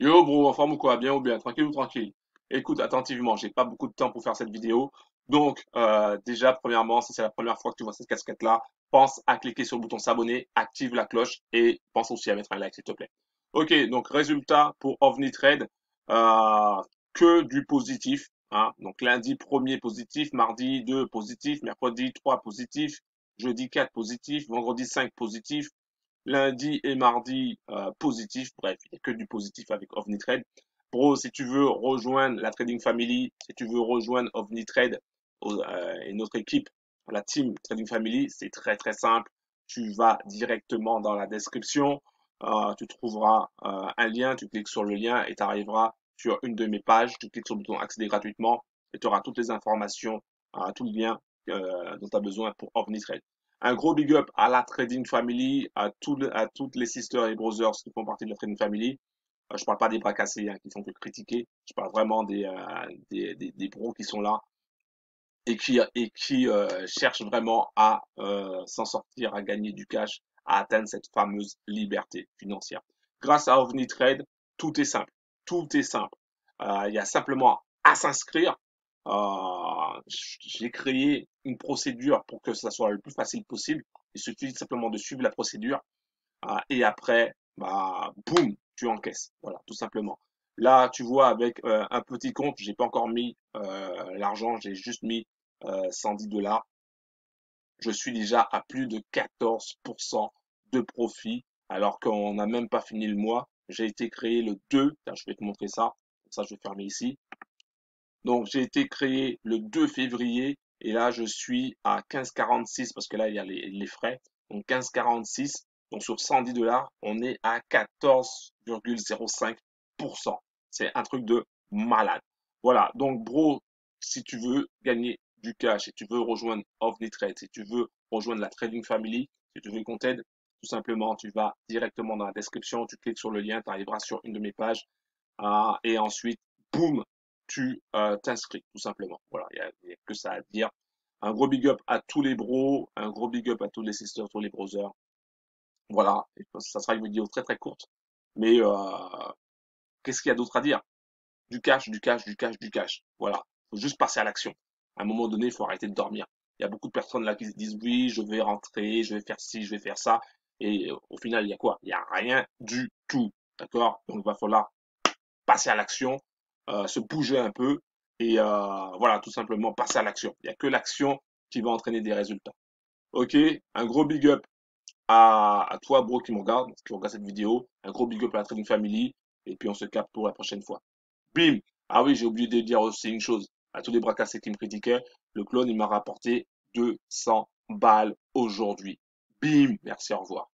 Yo bro, en forme ou quoi? Bien ou bien? Tranquille ou tranquille? Écoute attentivement, j'ai pas beaucoup de temps pour faire cette vidéo. Donc euh, déjà, premièrement, si c'est la première fois que tu vois cette casquette-là, pense à cliquer sur le bouton s'abonner, active la cloche et pense aussi à mettre un like s'il te plaît. Ok, donc résultat pour OVNI Trade, euh, que du positif. Hein. Donc lundi premier positif, mardi 2 positif, mercredi 3 positif, jeudi 4 positif, vendredi 5 positif, lundi et mardi euh, positif. Bref, il n'y a que du positif avec OVNITRADE. Bro, si tu veux rejoindre la Trading Family, si tu veux rejoindre OVNITRADE euh, et notre équipe, la team Trading Family, c'est très très simple. Tu vas directement dans la description, euh, tu trouveras euh, un lien, tu cliques sur le lien et tu arriveras sur une de mes pages. Tu cliques sur le bouton accéder gratuitement et tu auras toutes les informations, euh, tous les liens euh, dont tu as besoin pour OVNITRADE. Un gros big up à la Trading Family, à, à toutes les sisters et brothers qui font partie de la Trading Family. Euh, je parle pas des bras cassés hein, qui font que critiquer. Je parle vraiment des, euh, des, des, des, pros qui sont là et qui, et qui euh, cherchent vraiment à euh, s'en sortir, à gagner du cash, à atteindre cette fameuse liberté financière. Grâce à OVNI Trade, tout est simple. Tout est simple. Euh, il y a simplement à s'inscrire. Euh, j'ai créé une procédure pour que ça soit le plus facile possible. Il suffit simplement de suivre la procédure euh, et après, bah, boum, tu encaisses. Voilà, tout simplement. Là, tu vois, avec euh, un petit compte, j'ai pas encore mis euh, l'argent, j'ai juste mis 110 dollars. Je suis déjà à plus de 14% de profit alors qu'on n'a même pas fini le mois. J'ai été créé le 2, je vais te montrer ça. Ça, je vais fermer ici. Donc, j'ai été créé le 2 février et là, je suis à 15,46 parce que là, il y a les, frais. Donc, 15,46. Donc, sur 110 dollars, on est à 14,05%. C'est un truc de malade. Voilà. Donc, bro, si tu veux gagner du cash, si tu veux rejoindre OVNI Trade, si tu veux rejoindre la Trading Family, si tu veux qu'on t'aide, tout simplement, tu vas directement dans la description, tu cliques sur le lien, tu arriveras sur une de mes pages. Euh, et ensuite, boum, tu euh, t'inscris, tout simplement. Voilà, il n'y a, que ça à dire. Un gros big up à tous les bros, un gros big up à tous les sisters, tous les browsers. Voilà, ça sera une vidéo très très courte. Mais euh, qu'est-ce qu'il y a d'autre à dire? Du cash, du cash, du cash, du cash. Voilà, faut juste passer à l'action. À un moment donné, il faut arrêter de dormir. Il y a beaucoup de personnes là qui se disent oui, je vais rentrer, je vais faire ci, je vais faire ça. Et au final, il y a quoi? Il y a rien du tout. D'accord? Donc il va falloir passer à l'action, euh, se bouger un peu et euh, voilà, tout simplement passer à l'action. Il n'y a que l'action qui va entraîner des résultats. Ok, un gros big up à, à toi, bro, qui me regarde, qui regarde cette vidéo. Un gros big up à la Trading Family. Et puis on se capte pour la prochaine fois. Bim Ah oui, j'ai oublié de dire aussi une chose. À tous les bras cassés qui me critiquaient, le clone, il m'a rapporté 200 balles aujourd'hui. Bim Merci, au revoir.